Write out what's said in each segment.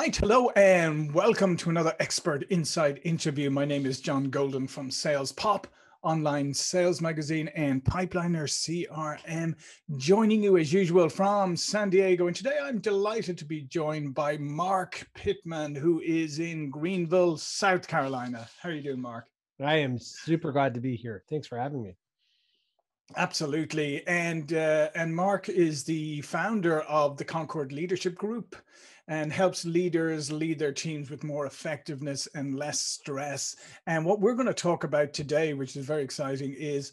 right, hello and welcome to another Expert Insight interview. My name is John Golden from Sales Pop, online sales magazine, and Pipeliner CRM, joining you as usual from San Diego. And today I'm delighted to be joined by Marc Pitman, who is in Greenville, South Carolina. How are you doing, Marc? I am super glad to be here. Thanks for having me. Absolutely, and uh, and Marc is the founder of the Concord Leadership Group, and helps leaders lead their teams with more effectiveness and less stress. And what we're going to talk about today, which is very exciting, is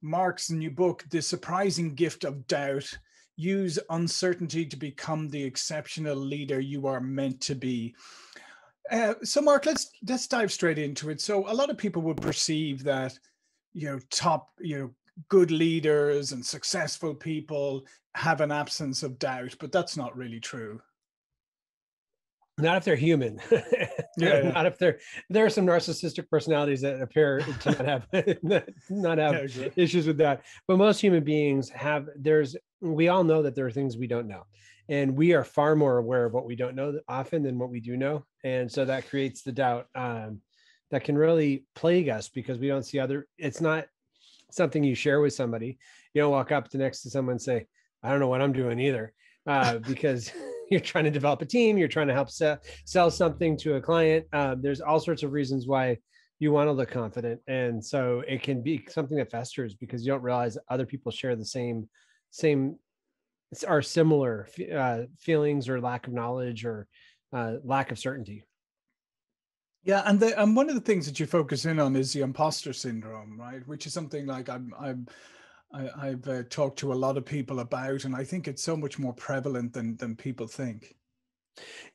Marc's new book, The Surprising Gift of Doubt. Use uncertainty to become the exceptional leader you are meant to be. Uh, so, Marc, let's let's dive straight into it. So, a lot of people would perceive that, you know, top, you know, good leaders and successful people have an absence of doubt, but that's not really true not if they're human. Yeah, not if they're there are some narcissistic personalities that appear to not have not have yeah, issues with that. But most human beings have there's we all know that there are things we don't know. And we are far more aware of what we don't know often than what we do know. And so that creates the doubt um, that can really plague us because we don't see other it's not something you share with somebody. You don't walk up to next to someone and say i don't know what i'm doing either uh, because you're trying to develop a team, you're trying to help sell, sell something to a client. Um, there's all sorts of reasons why you want to look confident. And so it can be something that festers because you don't realize other people share the same, same, are similar uh, feelings or lack of knowledge or uh, lack of certainty. Yeah, and the, and one of the things that you focus in on is the imposter syndrome, right? Which is something like I'm I'm I, have uh, talked to a lot of people about, and I think it's so much more prevalent than than people think.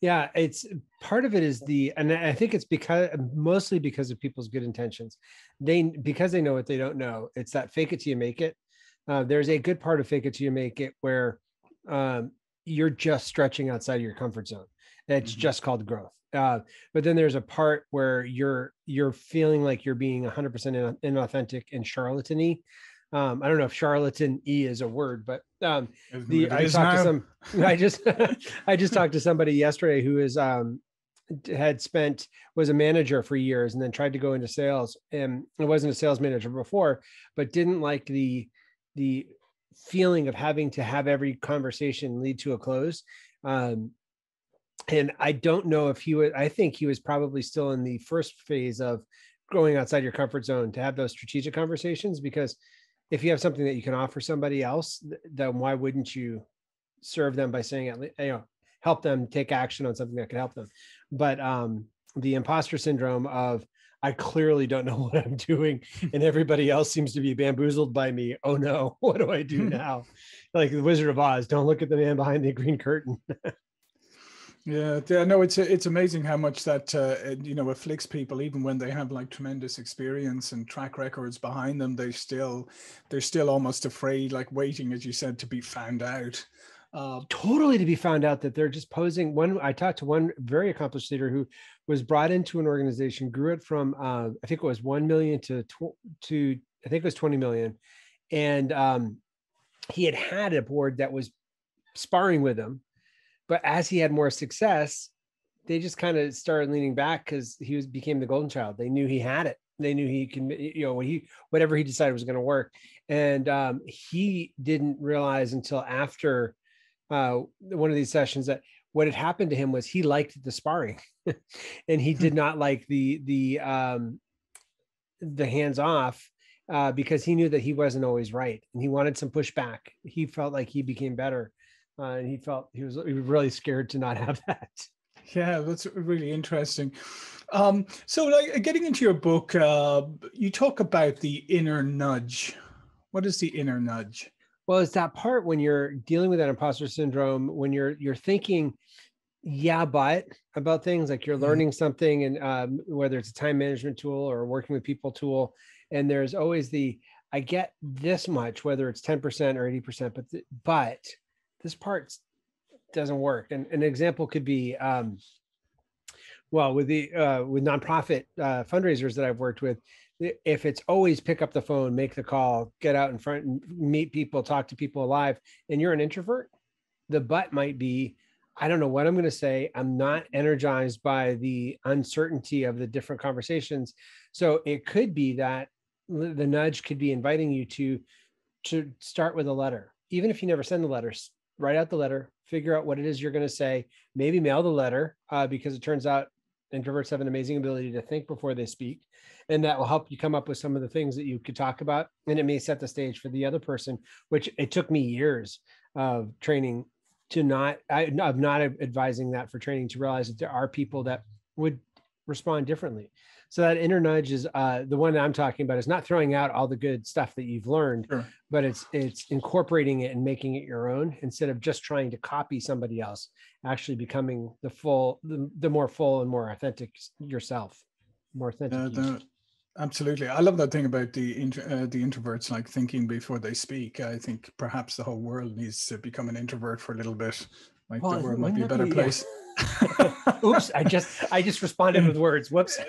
Yeah, it's part of it is the, and I think it's because mostly because of people's good intentions. They because they know what they don't know. It's that fake it till you make it. Uh, there's a good part of fake it till you make it where um, you're just stretching outside of your comfort zone. It's mm-hmm. just called growth. Uh, but then there's a part where you're you're feeling like you're being 100% inauthentic and charlatany um, I don't know if charlatan e is a word, but um, the I talked now. to some. I just I just talked to somebody yesterday who is um, had spent was a manager for years and then tried to go into sales and it wasn't a sales manager before, but didn't like the the feeling of having to have every conversation lead to a close. Um, and I don't know if he was. I think he was probably still in the first phase of going outside your comfort zone to have those strategic conversations because if you have something that you can offer somebody else, then why wouldn't you serve them by saying at least, you know, help them take action on something that could help them? But um, the imposter syndrome of I clearly don't know what I'm doing, and everybody else seems to be bamboozled by me. Oh no, what do I do now? like the Wizard of Oz, don't look at the man behind the green curtain. Yeah, yeah, no, it's it's amazing how much that uh, you know afflicts people, even when they have like tremendous experience and track records behind them. They still they're still almost afraid, like waiting, as you said, to be found out. Uh, totally to be found out that they're just posing. One, I talked to one very accomplished leader who was brought into an organization, grew it from uh, I think it was one million to tw- to I think it was twenty million, and um, he had had a board that was sparring with him but as he had more success, they just kind of started leaning back because he was became the golden child. They knew he had it. They knew he can, you know, he whatever he decided was going to work. And um, he didn't realize until after uh, one of these sessions that what had happened to him was he liked the sparring, and he did not like the the um, the hands off uh, because he knew that he wasn't always right, and he wanted some pushback. He felt like he became better uh, and he felt he was, he was really scared to not have that. Yeah, that's really interesting. Um, so, like, getting into your book, uh, you talk about the inner nudge. What is the inner nudge? Well, it's that part when you're dealing with that imposter syndrome, when you're you're thinking, yeah, but about things like you're mm-hmm. learning mm-hmm. something, and um, whether it's a time management tool or working with people tool, and there's always the I get this much, whether it's ten percent or eighty percent, but the, but this part doesn't work. And an example could be, um, well, with the uh, with nonprofit uh, fundraisers that I've worked with, if it's always pick up the phone, make the call, get out in front and meet people, talk to people alive, and you're an introvert, the but might be, I don't know what I'm going to say. I'm not energized by the uncertainty of the different conversations. So it could be that the nudge could be inviting you to to start with a letter. Even if you never send the letters, write out the letter, figure out what it is you're going to say, maybe mail the letter uh, because it turns out introverts have an amazing ability to think before they speak and that will help you come up with some of the things that you could talk about and it may set the stage for the other person which it took me years of training to not I, of not advising that for training to realize that there are people that would respond differently so that inner nudge is uh, the one that i'm talking about is not throwing out all the good stuff that you've learned sure. but it's it's incorporating it and making it your own instead of just trying to copy somebody else actually becoming the full the, the more full and more authentic yourself more authentic uh, the, Absolutely, I love that thing about the uh, the introverts like thinking before they speak. I think perhaps the whole world needs to become an introvert for a little bit. Like well, the world might be a better be, place. Oops! I just I just responded with words. Whoops!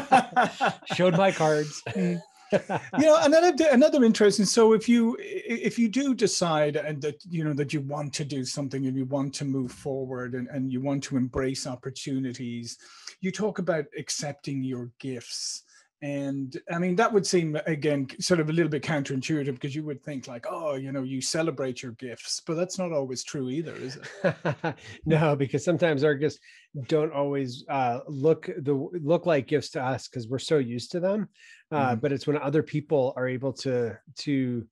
Showed my cards. You know another another interesting so if you if you do decide and that you know that you want to do something and you want to move forward and, and you want to embrace opportunities you talk about accepting your gifts and I mean, that would seem, again, sort of a little bit counterintuitive because you would think, like, oh, you know, you celebrate your gifts, but that's not always true either, is it? no, because sometimes our gifts don't always uh, look the look like gifts to us because we're so used to them. Uh, mm-hmm. But it's when other people are able to to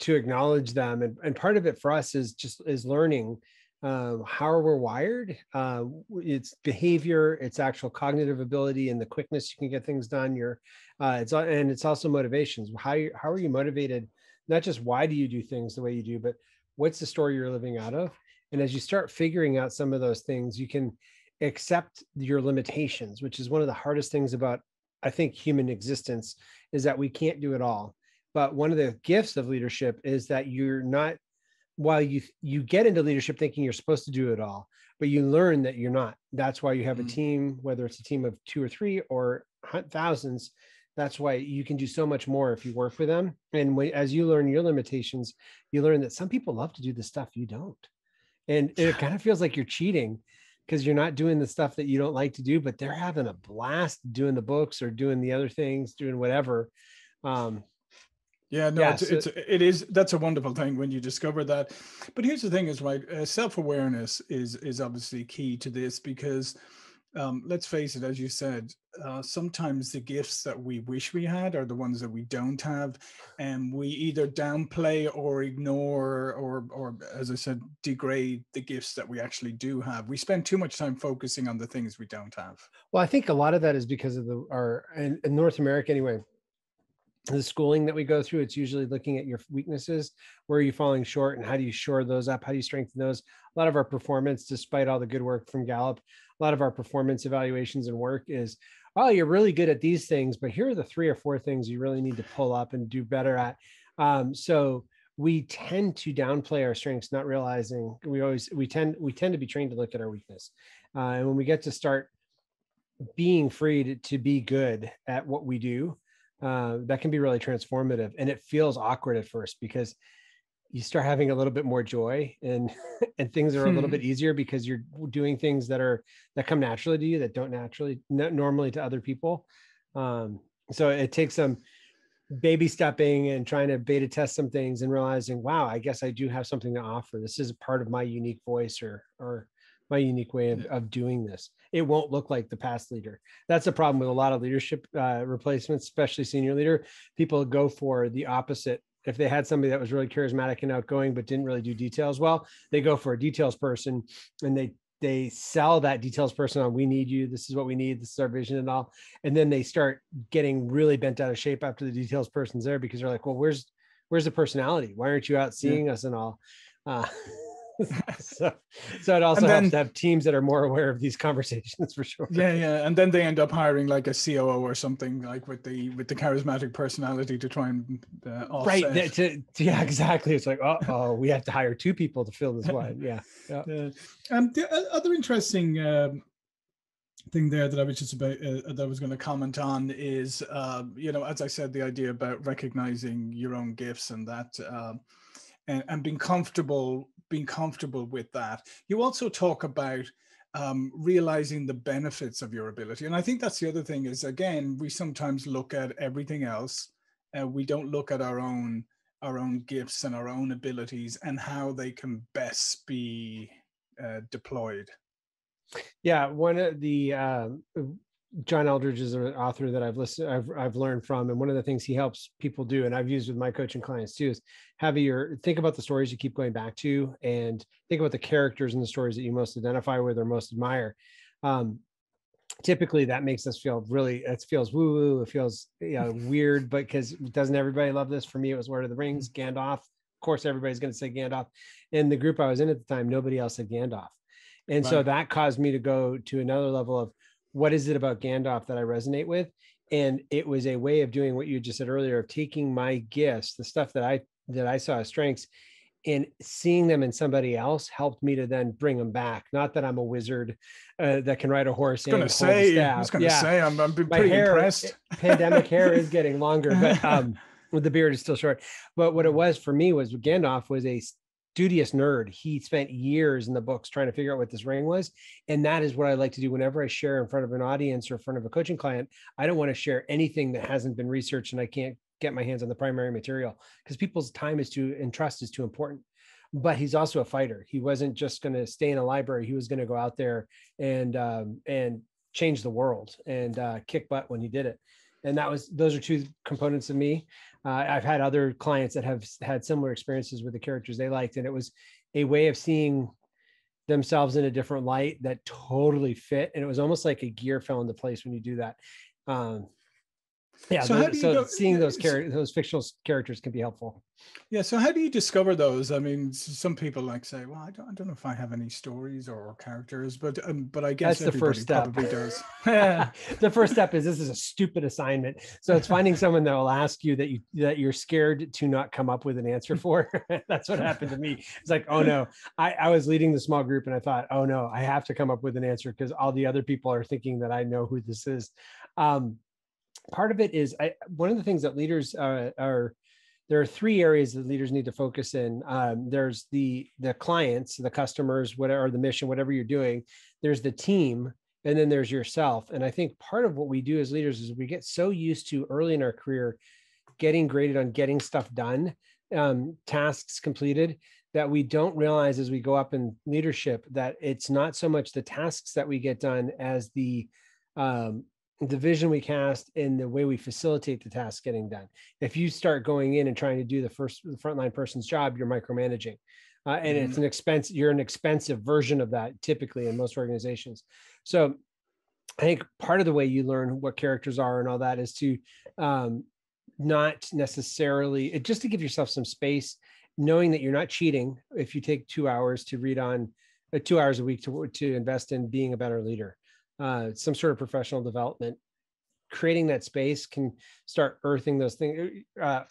to acknowledge them, and, and part of it for us is just is learning uh, how are we're wired. Uh, it's behavior, it's actual cognitive ability, and the quickness you can get things done. Your, uh, it's and it's also motivations. How how are you motivated? Not just why do you do things the way you do, but what's the story you're living out of? And as you start figuring out some of those things, you can accept your limitations, which is one of the hardest things about I think human existence is that we can't do it all. But one of the gifts of leadership is that you're not while you you get into leadership thinking you're supposed to do it all but you learn that you're not. That's why you have mm-hmm. a team whether it's a team of two or three or thousands that's why you can do so much more if you work with them. And when, as you learn your limitations you learn that some people love to do the stuff you don't. And it kind of feels like you're cheating because you're not doing the stuff that you don't like to do but they're having a blast doing the books or doing the other things doing whatever um, yeah, no, it's, it's it is that's a wonderful thing when you discover that. But here's the thing: is right, uh, self awareness is is obviously key to this because um, let's face it, as you said, uh, sometimes the gifts that we wish we had are the ones that we don't have, and we either downplay or ignore, or, or as I said, degrade the gifts that we actually do have. We spend too much time focusing on the things we don't have. Well, I think a lot of that is because of the our in, in North America anyway the schooling that we go through it's usually looking at your weaknesses. Where are you falling short and how do you shore those up? How do you strengthen those? A lot of our performance despite all the good work from gallup a lot of our performance evaluations and work is oh you're really good at these things but here are the three or four things you really need to pull up and do better at. Um, so we tend to downplay our strengths not realizing we always we tend we tend to be trained to look at our weakness. Uh, and when we get to start being free to, to be good at what we do uh, that can be really transformative. And it feels awkward at first because you start having a little bit more joy and and things are a little bit hmm. easier because you're doing things that are that come naturally to you that don't naturally normally to other people. Um, so it takes some baby stepping and trying to beta test some things and realizing wow i guess i do have something to offer. This is a part of my unique voice or or my unique way of, of doing this. It won't look like the past leader. That's a problem with a lot of leadership uh, replacements, especially senior leader. People go for the opposite. If they had somebody that was really charismatic and outgoing, but didn't really do details well, they go for a details person and they they sell that details person on we need you this is what we need this is our vision and all and then they start getting really bent out of shape after the details person's there because they're like well where's where's the personality why aren't you out seeing yeah. us and all uh, so, so it also then, helps to have teams that are more aware of these conversations for sure. Yeah, yeah, and then they end up hiring like a COO or something like with the with the charismatic personality to try and uh, right. To, to, yeah, exactly. It's like, oh, oh, we have to hire two people to fill this one. Yeah. yeah. Uh, um, the other interesting. Um, thing there that I was just about uh, that I was going to comment on is uh, you know as I said the idea about recognizing your own gifts and that uh, and, and being comfortable being comfortable with that. You also talk about um, realizing the benefits of your ability. And I think that's the other thing is again, we sometimes look at everything else. Uh, we don't look at our own our own gifts and our own abilities and how they can best be uh, deployed. Yeah, one of the uh, John Eldredge is an author that I've listened, I've, I've learned from, and one of the things he helps people do, and I've used with my coaching clients too, is have your think about the stories you keep going back to, and think about the characters and the stories that you most identify with or most admire. Um, typically, that makes us feel really. It feels woo woo. It feels you know, weird, but because doesn't everybody love this? For me, it was Lord of the Rings, Gandalf. Of course, everybody's going to say Gandalf. In the group I was in at the time, nobody else said Gandalf, and right. so that caused me to go to another level of what is it about Gandalf that I resonate with? And it was a way of doing what you just said earlier of taking my gifts, the stuff that I that I saw as strengths, and seeing them in somebody else helped me to then bring them back. Not that I'm a wizard uh, that can ride a horse. I was going to say, I was going to yeah. say, I'm, I'm pretty hair, impressed. pandemic hair is getting longer, but um, the beard is still short. But what it was for me was Gandalf was a studious nerd. He spent years in the books trying to figure out what this ring was. And that is what I like to do whenever I share in front of an audience or in front of a coaching client. I don't want to share anything that hasn't been researched and I can't get my hands on the primary material because people's time is too and trust is too important. But he's also a fighter. He wasn't just going to stay in a library. He was going to go out there and um, and change the world and uh, kick butt when he did it. And that was those are two components of me uh, I've had other clients that have had similar experiences with the characters they liked, and it was a way of seeing themselves in a different light that totally fit. And it was almost like a gear fell into place when you do that. Um, yeah so, those, so go, seeing those characters those fictional characters can be helpful. Yeah so how do you discover those? I mean some people like say well i don't, I don't know if i have any stories or characters but um, but i guess that's the first step. probably does. The first step is this is a stupid assignment. So it's finding someone that will ask you that you that you're scared to not come up with an answer for. That's what happened to me. It's like oh no. I i was leading the small group and i thought oh no i have to come up with an answer because all the other people are thinking that i know who this is. Um part of it is I, one of the things that leaders uh, are there are three areas that leaders need to focus in. Um, there's the the clients the customers whatever the mission whatever you're doing. There's the team and then there's yourself. And i think part of what we do as leaders is we get so used to early in our career getting graded on getting stuff done um, tasks completed that we don't realize as we go up in leadership that it's not so much the tasks that we get done as the um, the vision we cast and the way we facilitate the task getting done. If you start going in and trying to do the first the frontline person's job, you're micromanaging. Uh, and mm-hmm. it's an expense, you're an expensive version of that typically in most organizations. So I think part of the way you learn what characters are and all that is to um, not necessarily just to give yourself some space, knowing that you're not cheating if you take two hours to read on uh, two hours a week to, to invest in being a better leader uh, some sort of professional development, creating that space can start earthing those things. Uh,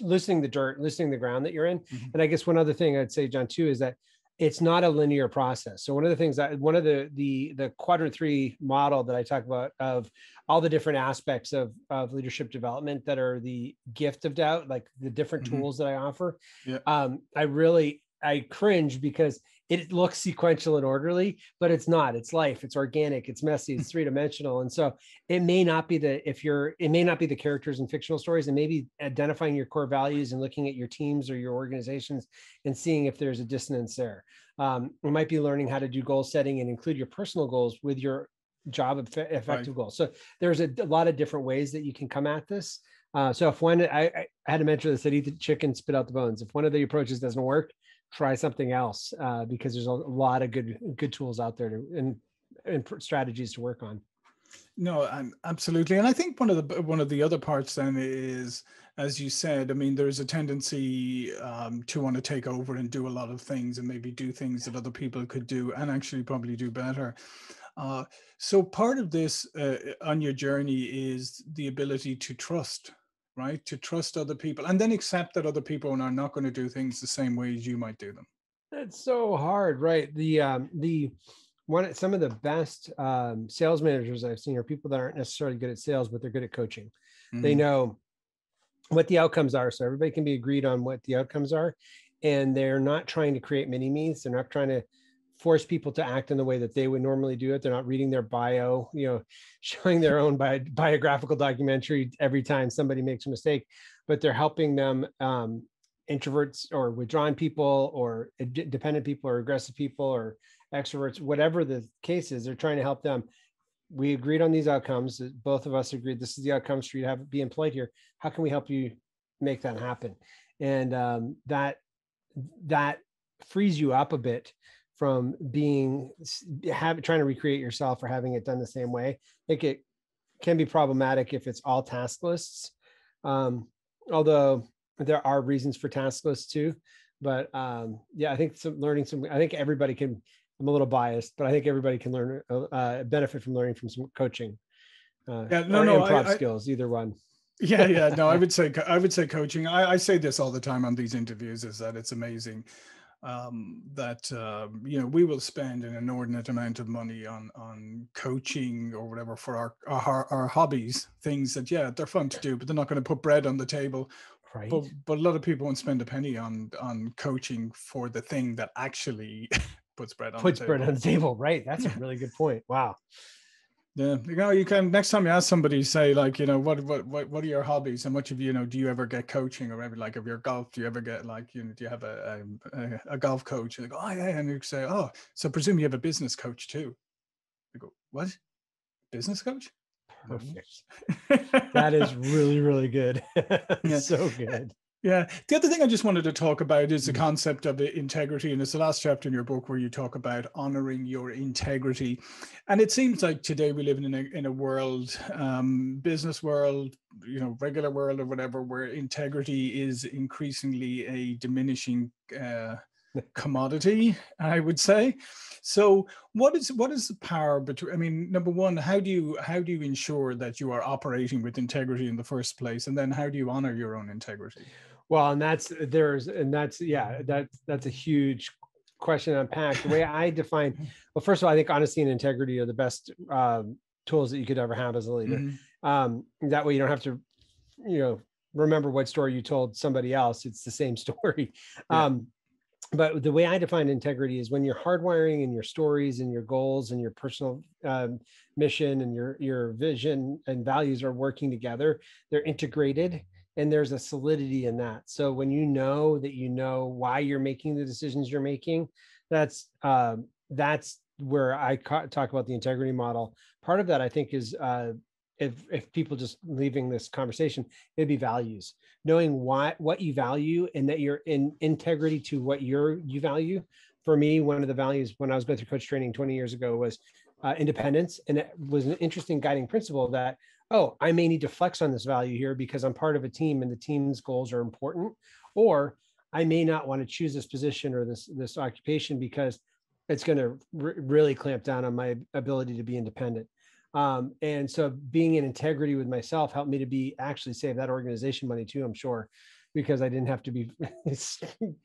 listening the dirt, listening the ground that you're in. Mm-hmm. And I guess one other thing I'd say, John, too, is that it's not a linear process. So one of the things that one of the the the quadrant three model that I talk about of all the different aspects of of leadership development that are the gift of doubt, like the different mm-hmm. tools that I offer. Yeah. Um, I really I cringe because it looks sequential and orderly, but it's not. It's life. It's organic. It's messy. It's three dimensional. And so it may not be the if you're it may not be the characters in fictional stories, and maybe identifying your core values and looking at your teams or your organizations and seeing if there's a dissonance there. Um, we might be learning how to do goal setting and include your personal goals with your job effective right. goals. So there's a, a, lot of different ways that you can come at this. Uh, so if one, I, I had a mentor that said, eat the chicken, spit out the bones. If one of the approaches doesn't work, try something else uh, because there's a lot of good good tools out there to, and and strategies to work on. No, I'm absolutely, and I think one of the one of the other parts then is, as you said, I mean, there's a tendency um, to want to take over and do a lot of things, and maybe do things that other people could do, and actually probably do better. Uh, so part of this uh, on your journey is the ability to trust right? To trust other people and then accept that other people are not going to do things the same way as you might do them. That's so hard, right? The um the one some of the best um, sales managers I've seen are people that aren't necessarily good at sales, but they're good at coaching. Mm-hmm. They know what the outcomes are so everybody can be agreed on what the outcomes are and they're not trying to create mini me's they're not trying to force people to act in the way that they would normally do it. They're not reading their bio you know showing their own bi- biographical documentary every time somebody makes a mistake but they're helping them um, introverts or withdrawn people or dependent people or aggressive people or extroverts whatever the case is they're trying to help them. We agreed on these outcomes. Both of us agreed this is the outcomes for you to have be employed here. How can we help you make that happen? And um, that that frees you up a bit from being have trying to recreate yourself or having it done the same way I think it can be problematic if it's all task lists. Um, although there are reasons for task lists too but um, yeah i think some learning some i think everybody can i'm a little biased but i think everybody can learn uh, uh benefit from learning from some coaching uh, yeah no no improv I, skills either one. Yeah yeah no i would say i would say coaching. I, I say this all the time on these interviews is that it's amazing um, that uh, you know we will spend an inordinate amount of money on on coaching or whatever for our our, our hobbies things that yeah they're fun to do but they're not going to put bread on the table. Right. but, but a lot of people won't spend a penny on on coaching for the thing that actually puts bread on puts bread on the table right that's a really good point wow yeah, you know, you can next time you ask somebody, say like, you know, what what what what are your hobbies? How much of you know do you ever get coaching or maybe like if you're golf, do you ever get like you know do you have a um, a, a golf coach? And they go, oh yeah, and you say, oh, so presume you have a business coach too. They go, what? Business coach? Perfect. that is really really good. so good. Yeah. The other thing I just wanted to talk about is the mm-hmm. concept of integrity. And it's the last chapter in your book where you talk about honoring your integrity. And it seems like today we live in a, in a world, um, business world, you know, regular world or whatever, where integrity is increasingly a diminishing uh, commodity, I would say. So what is what is the power between I mean, number one, how do you how do you ensure that you are operating with integrity in the first place? And then how do you honor your own integrity? Well, and that's there's and that's yeah, that's that's a huge question unpacked. The way I define, well, first of all, I think honesty and integrity are the best um, tools that you could ever have as a leader. Mm-hmm. Um, that way, you don't have to, you know, remember what story you told somebody else. It's the same story. Yeah. Um, but the way I define integrity is when you're hardwiring in your stories and your goals and your personal um, mission and your your vision and values are working together. They're integrated and there's a solidity in that. So when you know that you know why you're making the decisions you're making that's uh, that's where i ca- talk about the integrity model. Part of that i think is uh, if if people just leaving this conversation it'd be values. Knowing what what you value and that you're in integrity to what you're you value. For me one of the values when i was going through coach training 20 years ago was uh, independence and it was an interesting guiding principle that oh, I may need to flex on this value here because I'm part of a team and the team's goals are important. Or I may not want to choose this position or this this occupation because it's going to re- really clamp down on my ability to be independent. Um, and so being in integrity with myself helped me to be actually save that organization money too, I'm sure, because I didn't have to be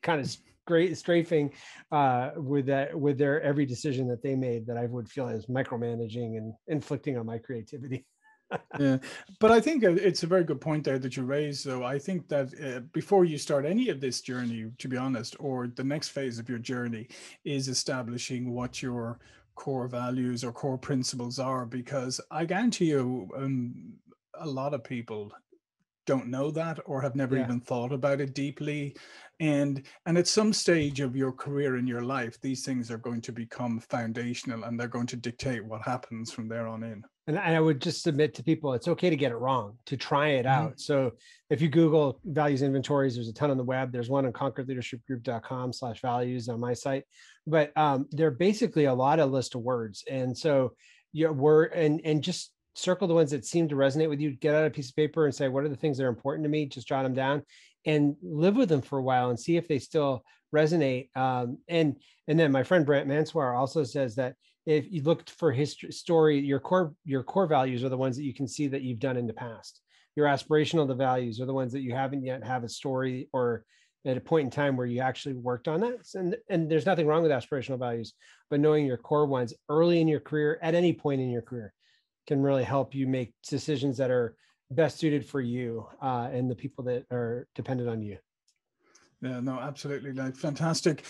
kind of great strafing uh, with that with their every decision that they made that I would feel as micromanaging and inflicting on my creativity. Yeah, but I think uh, it's a very good point there that you raised. So I think that uh, before you start any of this journey, to be honest, or the next phase of your journey, is establishing what your core values or core principles are. Because I guarantee you, um, a lot of people don't know that or have never yeah. even thought about it deeply and and at some stage of your career in your life these things are going to become foundational and they're going to dictate what happens from there on in and I would just submit to people it's okay to get it wrong, to try it mm-hmm. out. So if you Google values inventories, there's a ton on the web. There's one on concordleadershipgroup.com slash values on my site. But um, they're basically a lot of list of words. And so your word and and just circle the ones that seem to resonate with you, get out a piece of paper and say, what are the things that are important to me? Just jot them down and live with them for a while and see if they still resonate. Um, and and then my friend Brent Manswar also says that if you looked for history story your core your core values are the ones that you can see that you've done in the past your aspirational the values are the ones that you haven't yet have a story or at a point in time where you actually worked on that and and there's nothing wrong with aspirational values but knowing your core ones early in your career at any point in your career can really help you make decisions that are best suited for you uh, and the people that are dependent on you. Yeah, no, absolutely. Like fantastic.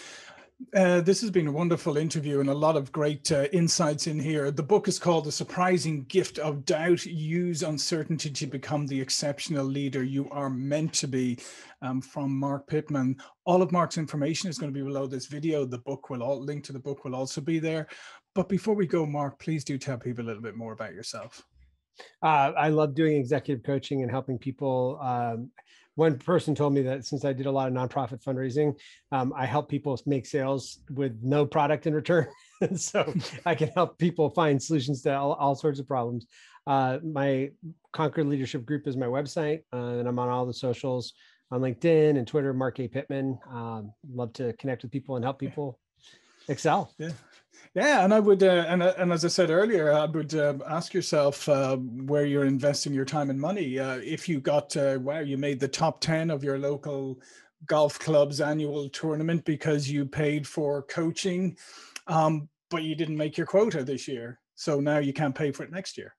Uh, this has been a wonderful interview and a lot of great uh, insights in here. The book is called The Surprising Gift of Doubt Use Uncertainty to Become the Exceptional Leader You Are Meant to Be um, from Marc Pitman. All of Marc's information is going to be below this video. The book will all link to the book will also be there. But before we go, Marc, please do tell people a little bit more about yourself. Uh, I love doing executive coaching and helping people. Um, one person told me that since I did a lot of nonprofit fundraising, um, I help people make sales with no product in return. so I can help people find solutions to all, all sorts of problems. Uh, my Concord Leadership Group is my website, uh, and I'm on all the socials on LinkedIn and Twitter. Marc A. Pitman. Um, love to connect with people and help people excel. Yeah. Yeah, and I would, uh, and uh, and as I said earlier, I would uh, ask yourself uh, where you're investing your time and money. Uh, if you got, uh, wow, you made the top ten of your local golf club's annual tournament because you paid for coaching, um, but you didn't make your quota this year, so now you can't pay for it next year.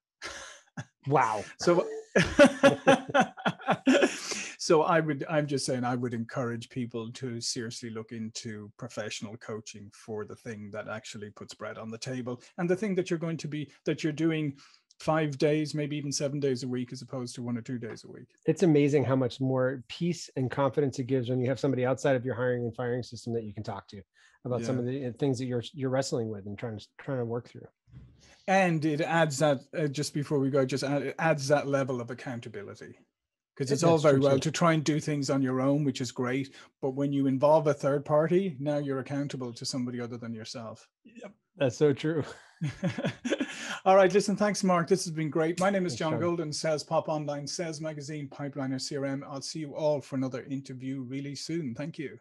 wow. So. so I would, I'm just saying, I would encourage people to seriously look into professional coaching for the thing that actually puts bread on the table and the thing that you're going to be, that you're doing five days, maybe even seven days a week, as opposed to one or two days a week. It's amazing how much more peace and confidence it gives when you have somebody outside of your hiring and firing system that you can talk to about yeah. some of the uh, things that you're you're wrestling with and trying to trying to work through. And it adds that uh, just before we go, just add, it adds that level of accountability because it's all very well to try and do things on your own, which is great. But when you involve a third party, now you're accountable to somebody other than yourself. Yep, that's so true. all right, listen, thanks, Marc. This has been great. My name is John Golden, Sales Pop Online, Sales Magazine, Pipeliner CRM. I'll see you all for another interview really soon. Thank you.